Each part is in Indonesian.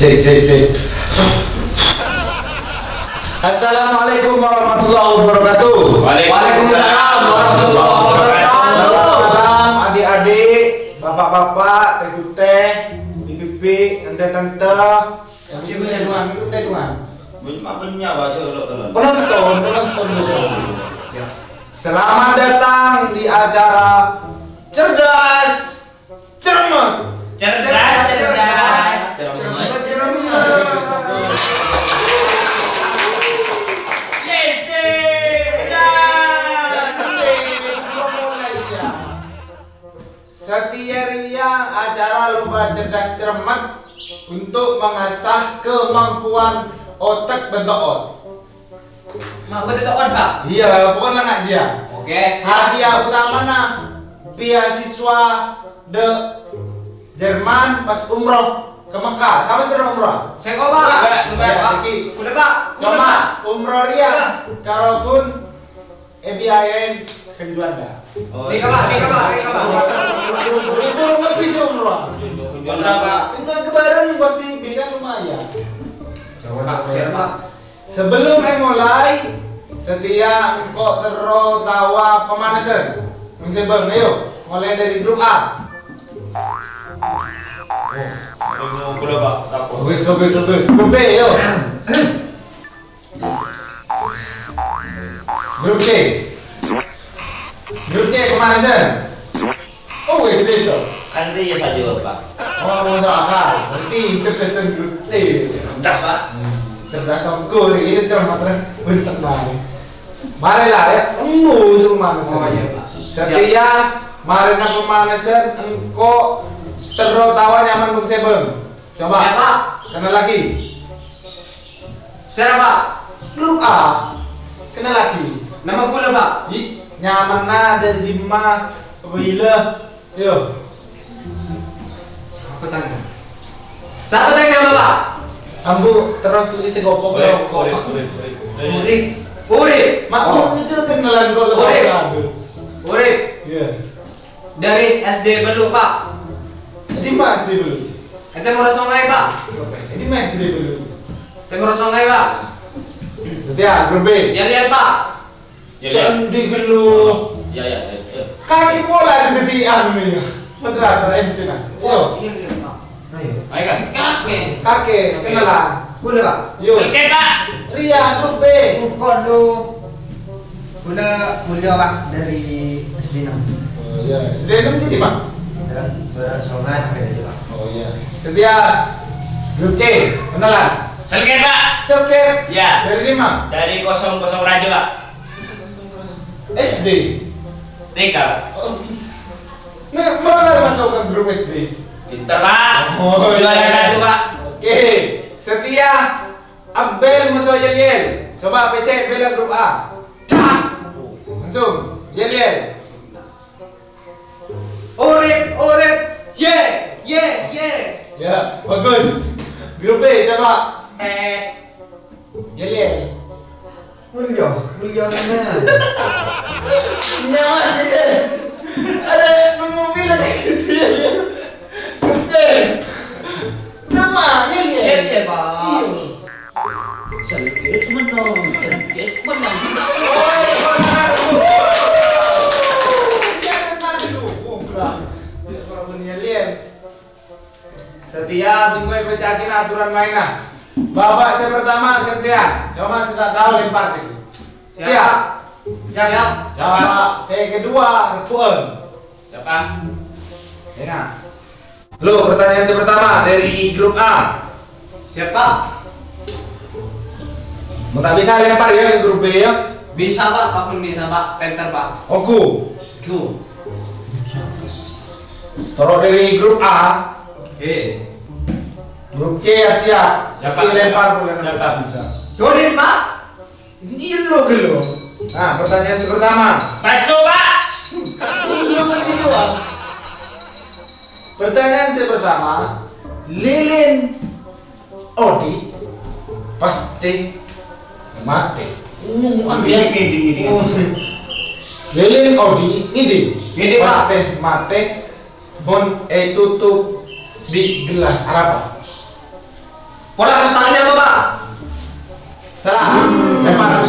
Cek cek cek. Assalamualaikum warahmatullahi wabarakatuh. Waalaikumsalam warahmatullahi wabarakatuh. Salam adik-adik, bapak-bapak, teh teh, bibi, tante-tante. Yang punya tuan, itu teh tuan. Banyak baca. Penonton, penonton dulu. Siap. Selamat datang di acara lomba cerdas cermat untuk mengasah kemampuan otak bentuk ot. Mak ditekan pak. Iya, bukan anak dia. Oke. Hadiah utama nah beasiswa de Jerman pas umroh ke Mekah. Sama sudah umroh. Saya kok pak. Udah, udah, Ya, Pak. Udah pak. Pak. umroh ria kalau pun EBIN kenjuanda. Nih pak. Nih pak. Nih pak. Ribu lebih sih umroh. Berapa? Cuma kebaran yang pasti bikin lumayan. Pak. Siap pak. Sebelum mulai, setia engkau tero tawa pemanasan. Mensebel, ayo mulai dari grup A. Berapa? Bagus, bagus, bagus. Grup B, yuk. Grup C. Grup C pemanasan. Oh, wes itu. Kan dia saja pak. Oh, masuk akal. Berarti cerdasan grup C. Cerdas pak. cerdas songko nih ini cermat kan bentuk mari mari lah ya embu semua Oh, iya, Pak. setia mari na pemanasan engko terus tawa nyaman bung sebeng coba Ya pak. kenal lagi Siapa pak? grup A kenal lagi Nama gue pak. Nyaman na dari lima bila yo Siapa tanya nama pak? ambu terus tulis segopok Boleh, rokok. boleh, boleh, boleh. Urip. Urip. mak Oh. itu kenalan kok aduh Urip. iya Dari SD Beluk pak. jadi mas di dulu Ente mau songai pak. Ini mes deh dulu. Ente mau songai pak. Setia, grup B. Ya lihat pak. Ya, ya. Jangan digeluh. Ya, ya, ya. Kaki bola seperti anu nih. Moderator MC nah. Yo, Iya pak. ayo. Ayo kan. Kakek. Kakek, kenalan. Gula pak, Yo. Oke pak. Ria, grup B. kok lu Gula mulia pak dari SD 6 Oh iya, sedia enam jadi mak. dan bersongan akhir aja pak. Oh iya. Setia, grup C, kenalan. Selket pak. Soket. Ya. Dari lima. Dari kosong kosong raja pak. SD. TK. Oh. Nah, mana masuk ke grup SD? Pinter pak. Oh, Juara satu pak. Oke, setia Abel musuh Yel Yel. Coba PC bela grup A. Dah. Langsung. Yel Yel. Urip. Urip. Ye. Ye. Ye. Ya, bagus. Grup B coba. Eh. Yel Yel. Mulia, mulia mana? Nyaman dia. Ada mobil ada gitu. Grup C. Nama Yel. Yel Yel, Pak. Iya. Selket menang. Selket menang. Setia dimulai bacain aturan mainnya. Babak saya pertama gantian. Coba saya tahu lempar gitu. Siap. Siap. Babak saya kedua repuan. Siapa? Enak. Lo pertanyaan saya pertama dari grup A. Siapa? Mau tak bisa lempar ya ke grup B ya? Bisa pak. Apa pun bisa pak. Penter pak. Oku. Go. Taruh dari grup A. Oke. Grup C ya siap. Siapa? Oke, lempar boleh Siapa? bisa. Urip pak. Ini lo gelo. Nah, pertanyaan pertama. Masuk pak. Iya begitu Pertanyaan saya pertama, lilin Odi pasti mati. Dia gini gini. Lilin Odi ini Ini, Pak. pasti mati. Bon eh tutup di gelas apa? Pola tangannya apa pak? Salah. Lempar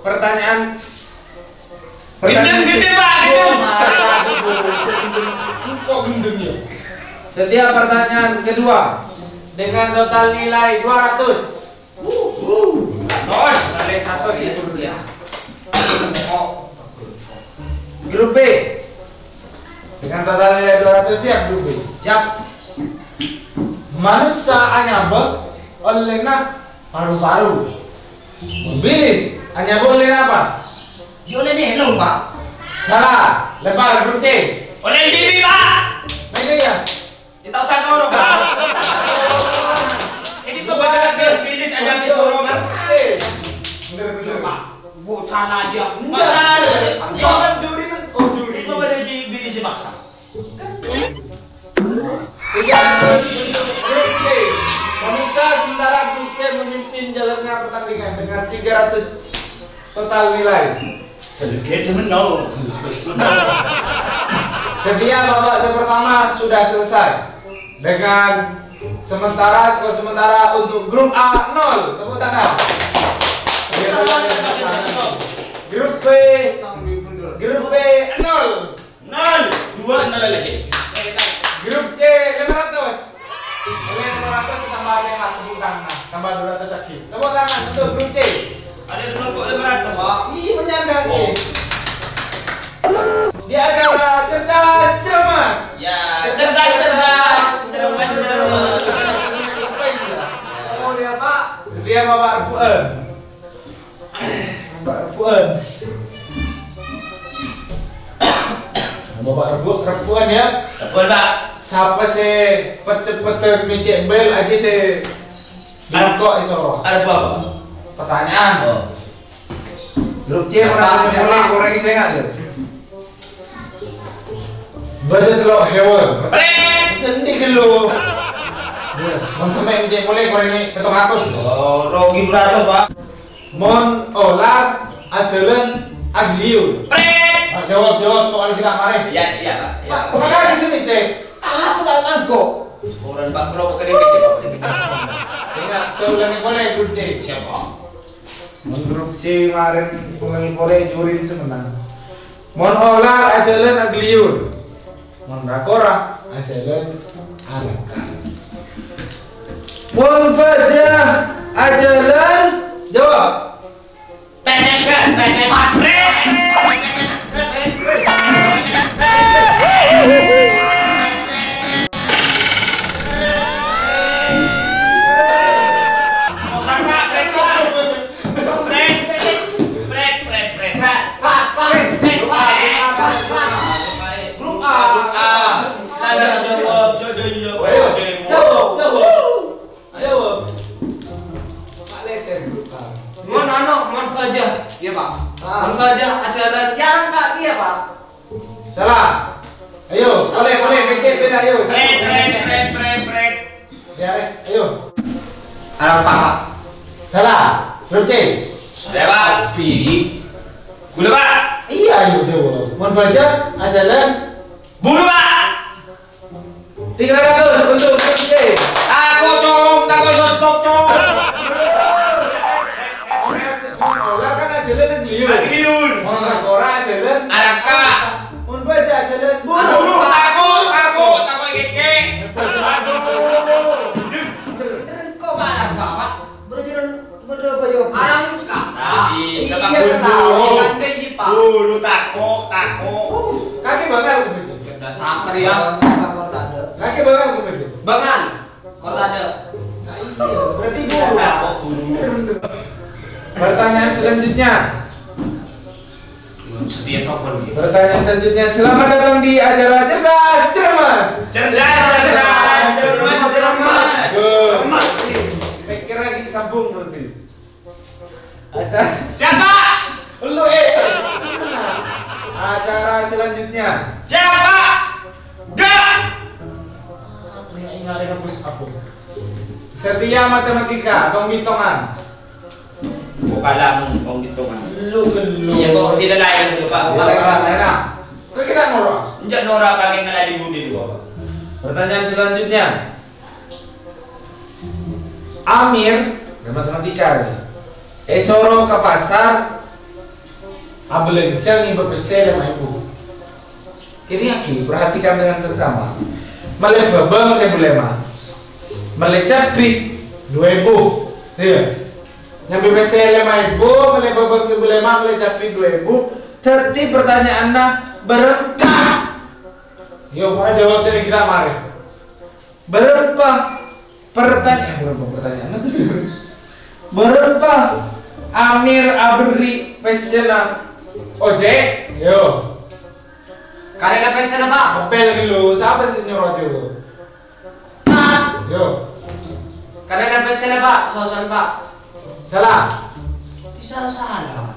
Pertanyaan Gendeng, gendeng, Pak, gendeng. Kok gendeng ya? Setia pertanyaan kedua Dengan total nilai 200 Nos. Nilai 100 itu dia Grup B Dengan total nilai 200 siap grup B Siap. Manusia anyabek oleh paru-paru. Bilis anyabek oleh apa? Yole nih, lo pak. Salah. Grup C. Oleh TV pak. Ini ya. Kita usah sorong pak. Ini kebetulan biar finish aja habis sorongan. C. Bener-bener pak. Bocah aja. Enggak. Jangan juri kan. Oh Ini juri. kebetulan di finish maksa. Tiga. Pemirsa sementara Memimpin jalannya pertandingan dengan 300 total nilai. Sedikit menol. Setia babak pertama sudah selesai dengan sementara skor sementara untuk grup A 0 tepuk tangan grup B grup B 0 Nol. Dua nol lagi. grup C 500 oleh 500 tambah sehat tepuk tangan tambah 200 lagi tepuk tangan untuk grup C Ada kok lima ratus pak. Ih menyangga lagi di acara cerdas cermat Ya cerdas cerdas. Cerman cerman. Oh dia pak. Dia bawa rebuan. Bawa rebuan. Bawa rebuan, rebuan ya. Betul pak. Siapa sih pecet-pecet micik bel aja sih. Jangkok iso. Ada apa? Pertanyaan. Oh. Grup C Siapa? mulai goreng saya nggak tuh? Baca telur hewan. Sendi kilo. Mon sampai micik mulai goreng ini ketong atus. Oh, Rogi beratus pak. Mon olah ajalan agliu. Pret. Jawab jawab soal kita kemarin. Ya iya pak. Ya. Pak, Kemarin di sini cek. Ah, aku gak mangkok. Orang pak Bro ke pak. Ingat coba boleh C. Siapa? Mon grup C kemarin ulangi boleh jurin semenang. Mon olah ajalan agliu. Mon rakora ajalan alaka. Mon baca ajalan jawab. Kosan Ayo, boleh, boleh, becek beda, ayo. Pret becek. pret pret pret. Ya, ayo. Pak. Salah. Grup C. Lewat. Pi. Gula pak. Iya, ayo jawab. Mon baca ajalan Bulu pak. 300 untuk grup C. Aku dong, takut sotok. Mon olah kan ajalan agliu. Agliun. Mon rakora ajalan Araka. Ya. Kortado. Kaki bakal begitu. Bangan. Kortade. Nah, iya, berarti bulu. Pertanyaan selanjutnya. setiap gitu. Pertanyaan selanjutnya, selamat datang di acara cerdas cermat. Cerdas, cerdas, cermat, cermat. Cermat. Saya kira lagi sambung berarti. Acara Siapa? lu eh. Acara selanjutnya. Hapus aku. Setia matematika atau hitungan. Bukan lamun kong gitu kan. Lu gelu. Iya tidak lain dulu pak. Kita kita. Kok kita ngorok? Enggak Nora pakai ngeladi budi dulu pak. Pertanyaan selanjutnya. Amir, matematika. Esoro ke pasar, abelencang ibu pesel sama ibu. Kini aki, perhatikan dengan seksama. Malai babang saya boleh mah. Malai capit, dua ibu. Iya. Nyampe pesel sama ibu, malai babang saya boleh mah, malai capit dua ibu. Teti pertanyaannya berempat. Yo, mana jawab tadi kita mari. Berapa pertanyaan berapa pertanyaan itu? Berapa Amir Abri pesena ojek? Yo, Karena pesen apa? apel dulu. Siapa sih nyuruh dulu? Pak. Yo, Karena pesen apa? Sosan pak. salah, Bisa salah.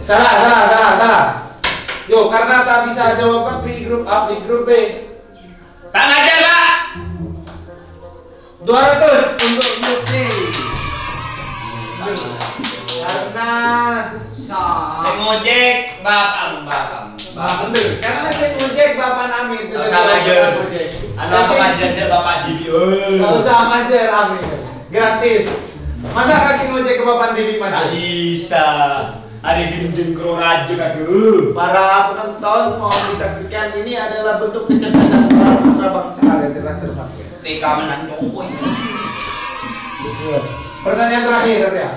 salah, salah, salah, salah. Yo, karena tak bisa jawab di grup A, di grup B. Tak ngajar pak. 200 untuk C. Karena Sa. Saya ngojek bener. Karena saya ngojek Bapak sudah. Anu apa bapak Jibi. Oh. Gratis. Masa kaki ngojek ke Bapak maju? bisa. Ada gendeng raja aduh. Para penonton mau disaksikan ini adalah bentuk kecerdasan para putra bangsa yang telah terpakai. Menang cowok. Pertanyaan terakhir ya.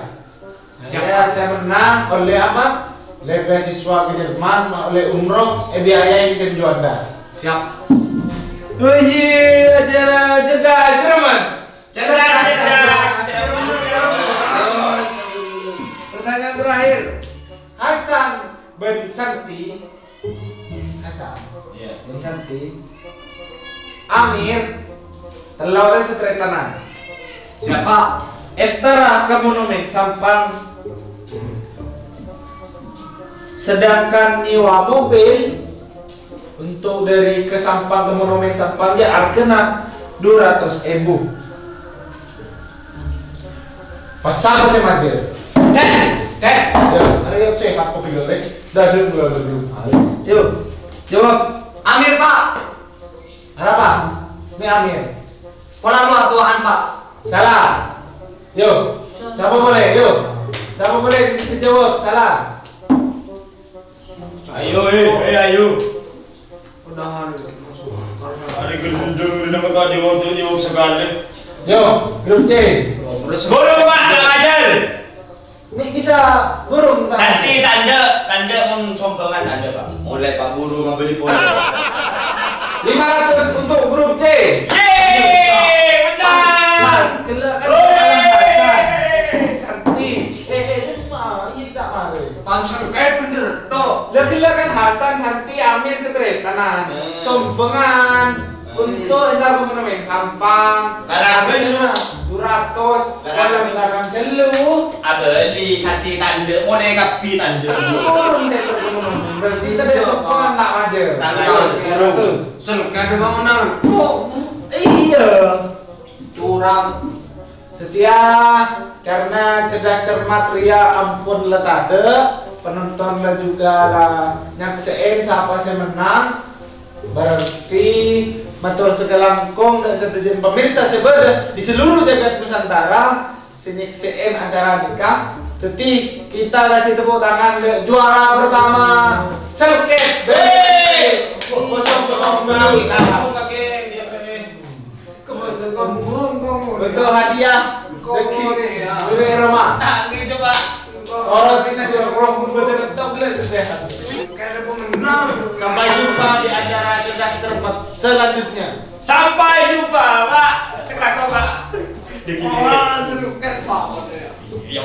Saya saya menang oleh apa? Oleh beasiswa ke Jerman, oleh umroh, eh biayain ke Juanda. Siap. Wih, acara cerdas Jerman. Cerdas, cerdas. Pertanyaan terakhir. Hasan bin Santi. Hasan Iya. bin Santi. Amir telur setretanan. Siapa? Etara ke monumen Sampang. Sedangkan nyewa mobil untuk dari ke Sampang ke monumen Sampang ya arkena 200 ribu. Pasal saya maju. Den. Den. Ya, hari yuk saya hapus dulu, Lex. Dah dulu dulu dulu. Yuk, jawab. Amir pak. Apa? Ini Amir. Pola lu atuan pak. Salah. Yuk. Siapa boleh? Yuk. Siapa boleh jawab? Salah. Ayo, eh, eh, ayo. Udahan. Ada gendeng kata dia waktu jawab sekali. Yo, grup C. Burung pak, ngajar. Ini bisa burung tak? Santi tanda, tanda mun sombongan tanda pak. Mulai pak burung ngambil pola. 500 untuk grup C. Yeay, benar. Kelak Lah kelak kan Hasan, Santi, Amir kanan. Hmm. Sombengan. Untuk entar kemenemen sampang. Barang. 200. Barang Kalau barang gelu. Abeli Santi tanda, mulai kapi tanda. Saya kemenemen. Berarti tadi sombengan tak aja. Tak. 200. Sen kayak bangunan. Oh. Iya. Curang. Setia karena cerdas cermat ria ampun letade penonton lah juga lah nyaksein siapa saya menang berarti betul segelangkong dan setujuan pemirsa sebeda di seluruh jagat Nusantara senyeksein acara nikah Teti kita kasih tepuk tangan ke juara pertama Selket B kosong kosong. Betul hadiah. Deki. Beli rumah. Nah, gitu pak. Orang roh pun sehat. Sampai jumpa di acara cerdas cermat selanjutnya. Sampai jumpa pak. Ceklak pak. Wah, terus kayak pak. Iya.